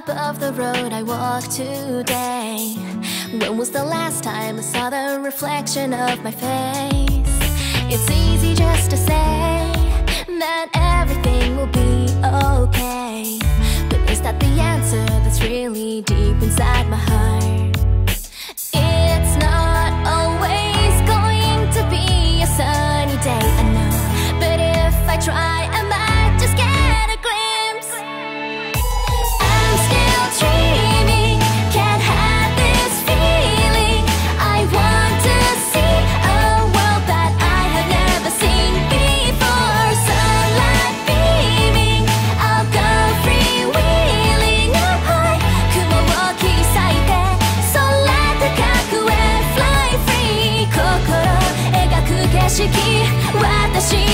top of the road I walk today. When was the last time I saw the reflection of my face? It's easy just to say that everything will be okay. But is that the answer that's really deep inside my heart? 私